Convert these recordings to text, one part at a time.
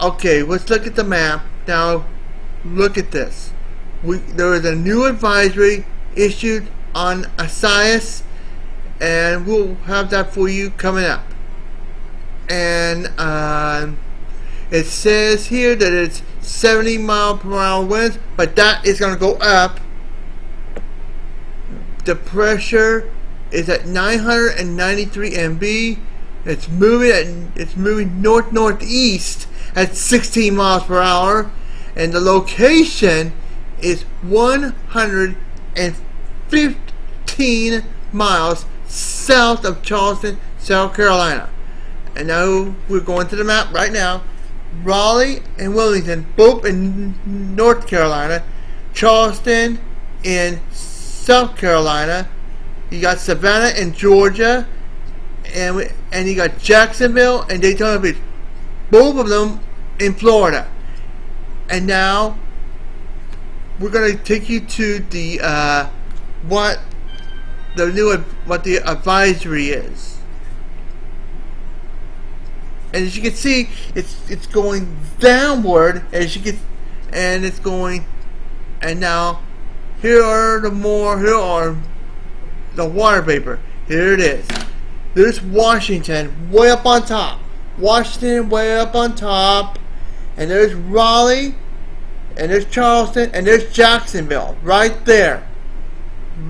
Okay, let's look at the map. Now, look at this. We, there is a new advisory issued on Isaias, and we'll have that for you coming up. And uh, it says here that it's 70 mile per hour winds, but that is going to go up. The pressure is at 993 MB. It's moving at, it's moving north northeast at 16 miles per hour, and the location is 115 miles south of Charleston, South Carolina. And now we're going to the map right now. Raleigh and Wilmington, both in North Carolina. Charleston in South Carolina. You got Savannah in Georgia. And, and you got Jacksonville and Daytona Beach. Both of them in Florida. And now we're going to take you to the uh, what the new what the advisory is. And as you can see, it's it's going downward as you get, and it's going, and now here are the more here are the water vapor. Here it is. There's Washington way up on top. Washington way up on top. And there's Raleigh. And there's Charleston. And there's Jacksonville. Right there.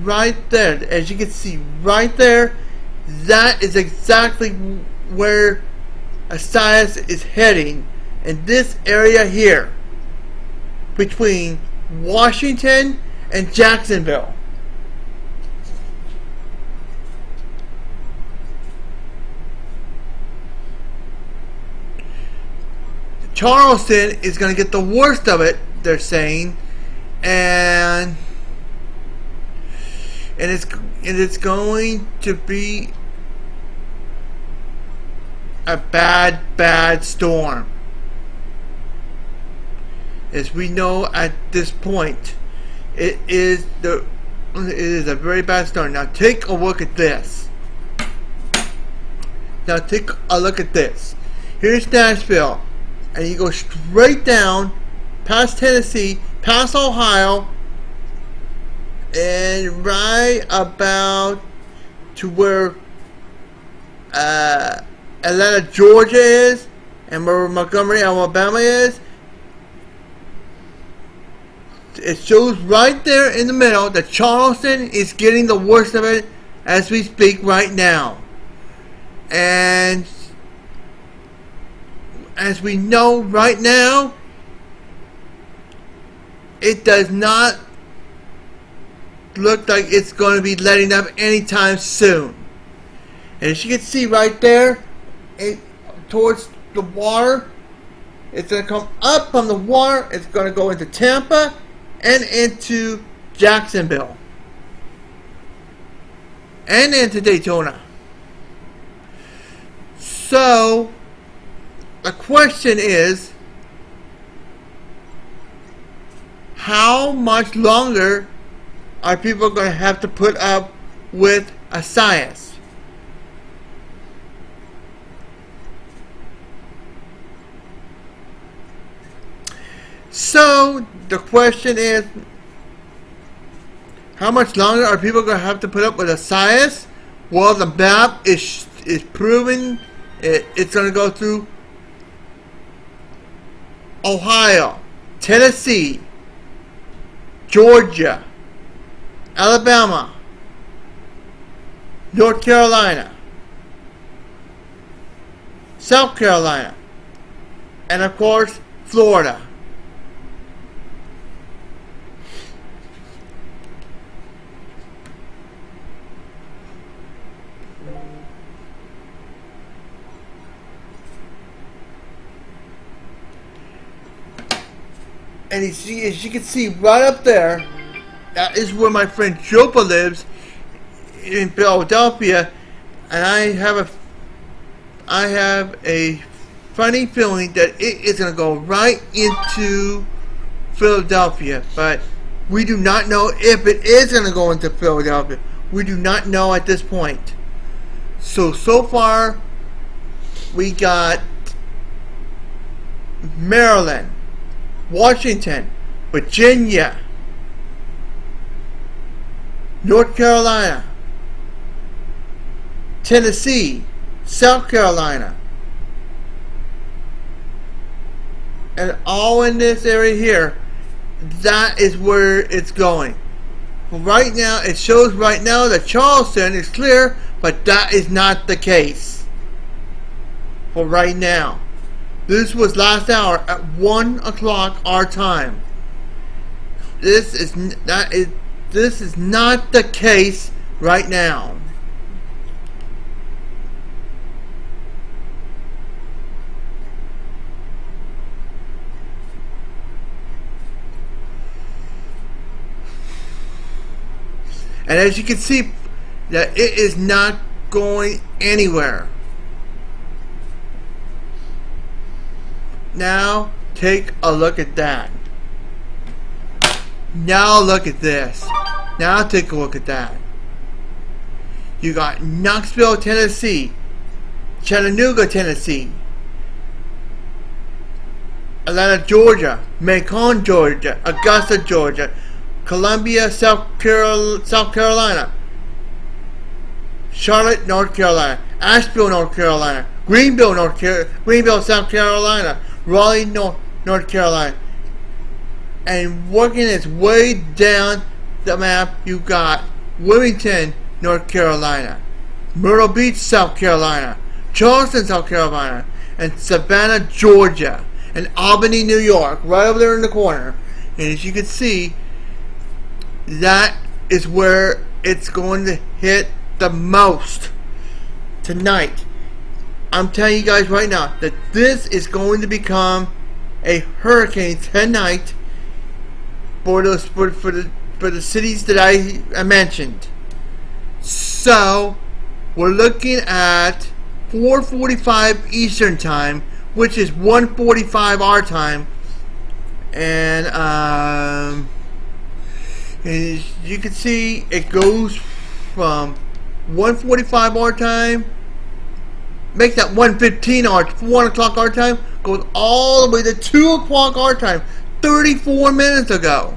Right there. As you can see, right there. That is exactly where Isaias is heading. In this area here. Between Washington and Jacksonville. Charleston is going to get the worst of it, they're saying, and and it's and it's going to be a bad, bad storm. As we know at this point, it is the it is a very bad storm. Now take a look at this. Now take a look at this. Here's Nashville and you go straight down past Tennessee, past Ohio, and right about to where uh, Atlanta, Georgia is, and where Montgomery, Alabama is. It shows right there in the middle that Charleston is getting the worst of it as we speak right now. And as we know right now, it does not look like it's going to be letting up anytime soon. And as you can see right there, it, towards the water, it's going to come up from the water, it's going to go into Tampa and into Jacksonville. And into Daytona. So, the question is how much longer are people going to have to put up with Isaias? So the question is how much longer are people going to have to put up with Isaias? Well, the map is is proving it, it's going to go through Ohio, Tennessee, Georgia, Alabama, North Carolina, South Carolina, and of course, Florida. And you, as you can see right up there, that is where my friend Jopa lives in Philadelphia, and I have a I have a funny feeling that it is going to go right into Philadelphia, but we do not know if it is going to go into Philadelphia. We do not know at this point. So so far, we got Maryland, Washington, Virginia, North Carolina, Tennessee, South Carolina, and all in this area here, that is where it's going. Right now, it shows right now that Charleston is clear, but that is not the case. For right now. This was last hour at 1 o'clock our time. This is not, this is not the case right now. And as you can see, that it is not going anywhere. Now, take a look at that. Now look at this. Now take a look at that. You got Knoxville, Tennessee, Chattanooga, Tennessee, Atlanta, Georgia, Macon, Georgia, Augusta, Georgia, Columbia, South, Carol South Carolina, Charlotte, North Carolina, Asheville, North Carolina, Greenville, North Car Greenville, South Carolina, Raleigh, North, North Carolina. And working its way down the map, you got Wilmington, North Carolina, Myrtle Beach, South Carolina, Charleston, South Carolina, and Savannah, Georgia, and Albany, New York, right over there in the corner. And as you can see, that is where it's going to hit the most tonight. I'm telling you guys right now that this is going to become a hurricane tonight for those for, for the for the cities that I, I mentioned. So we're looking at 4:45 Eastern time, which is 1:45 our time, and um. And you can see it goes from 145 our time, make that 115 our 1 o'clock our time, goes all the way to 2 o'clock our time, 34 minutes ago.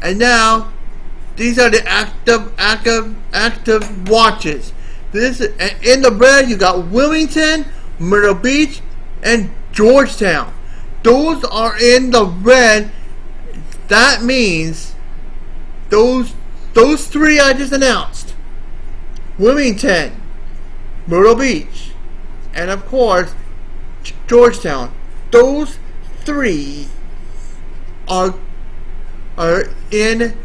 And now, these are the active, active, active watches. This uh, in the red. You got Wilmington, Myrtle Beach, and Georgetown those are in the red, that means those those three I just announced. Wilmington, Myrtle Beach, and of course Georgetown. Those three are are in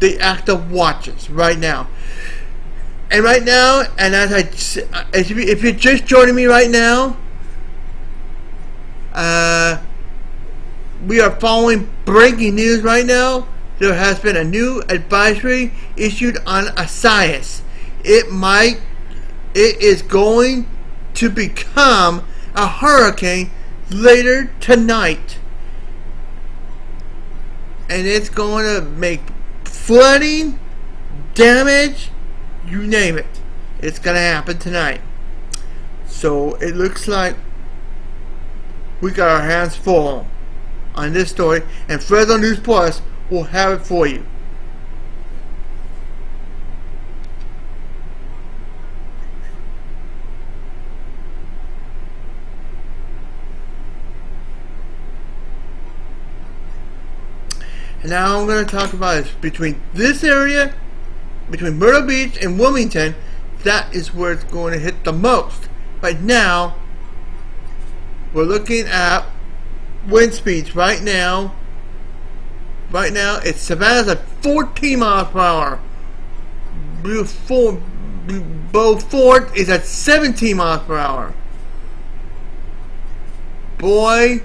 the active watches right now. And right now, and as I, if you're just joining me right now, uh, we are following breaking news right now. There has been a new advisory issued on Isaias. It might, it is going to become a hurricane later tonight. And it's going to make flooding, damage, you name it. It's going to happen tonight. So it looks like we got our hands full on this story, and Fresno News Plus will have it for you. And now I'm going to talk about between this area, between Myrtle Beach and Wilmington, that is where it's going to hit the most. But now, we're looking at wind speeds right now. Right now, it's Savannah's at 14 miles per hour. Before, Beaufort is at 17 miles per hour. Boy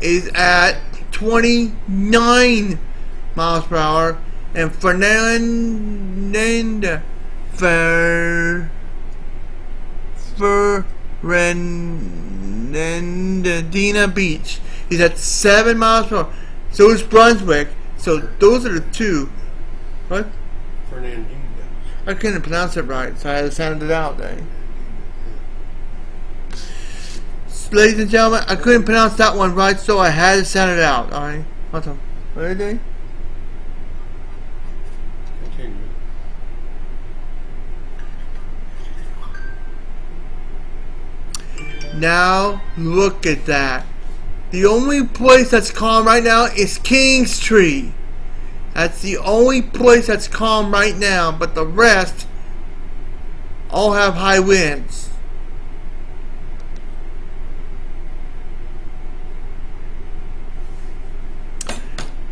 is at 29 miles per hour. And Fernando Fer Fernandina Beach. is at 7 miles per hour. So is Brunswick. So those are the two. What? Fernandina. I couldn't pronounce it right, so I had to sound it out. Eh? Ladies and gentlemen, I couldn't pronounce that one right, so I had to sound it out. All right, what's up? What are you doing? Now look at that. The only place that's calm right now is Kingstree. That's the only place that's calm right now, but the rest all have high winds.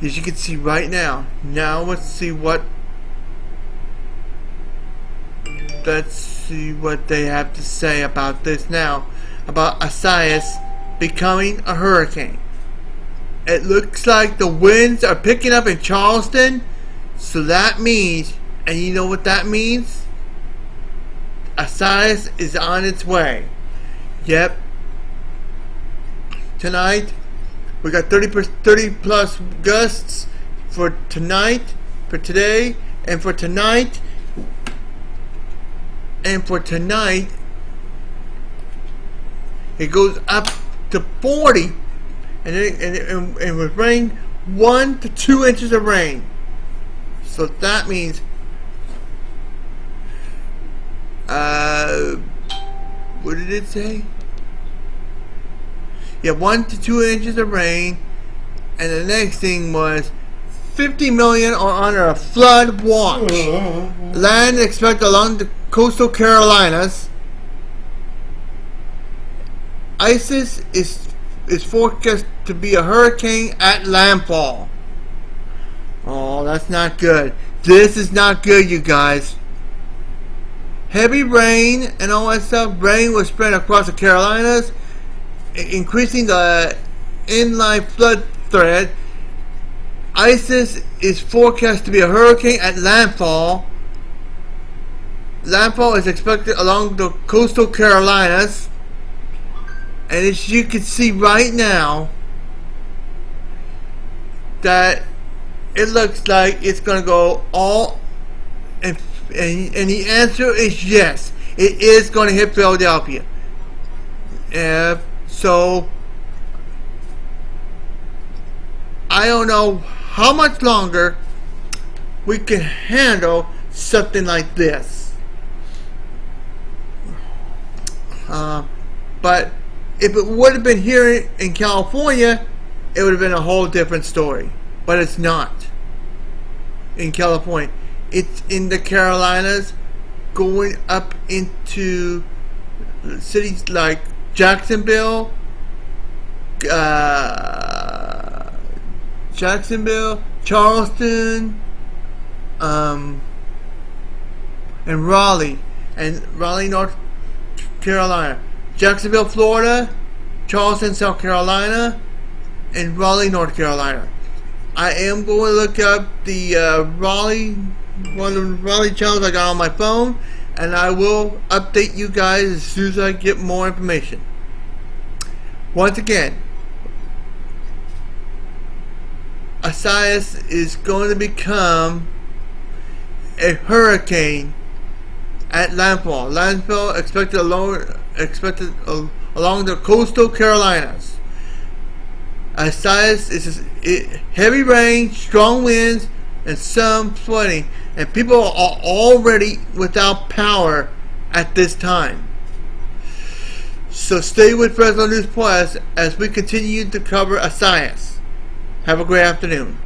As you can see right now. Now let's see what let's see what they have to say about this now. About Isaias becoming a hurricane. It looks like the winds are picking up in Charleston. So that means, and you know what that means? Isaias is on its way. Yep. Tonight, we got 30, 30 plus gusts for tonight, for today, and for tonight. And for tonight, it goes up to 40 and it, and, and, and with rain, 1 to 2 inches of rain. So that means uh, what did it say? Yeah, 1 to 2 inches of rain. And the next thing was 50 million are under a flood watch. Land expected along the coastal Carolinas. ISIS is is forecast to be a hurricane at landfall. Oh, that's not good. This is not good, you guys. Heavy rain and all that stuff. Rain was spread across the Carolinas, increasing the inline flood threat. ISIS is forecast to be a hurricane at landfall. Landfall is expected along the coastal Carolinas. And as you can see right now, that it looks like it's going to go all, and, and, and the answer is yes. It is going to hit Philadelphia. Uh, so, I don't know how much longer we can handle something like this. Uh, but if it would have been here in California, it would have been a whole different story. But it's not in California. It's in the Carolinas, going up into cities like Jacksonville, uh, Jacksonville, Charleston, um, and Raleigh, and Raleigh, North Carolina. Jacksonville, Florida, Charleston, South Carolina, and Raleigh, North Carolina. I am going to look up the uh, Raleigh, one of the Raleigh channels I got on my phone, and I will update you guys as soon as I get more information. Once again, Isaias is going to become a hurricane at landfall. Landfall expected along expected along the coastal Carolinas. Isaias is heavy rain, strong winds, and some flooding, and people are already without power at this time. So stay with Fresno News Plus as we continue to cover Isaias. Have a great afternoon.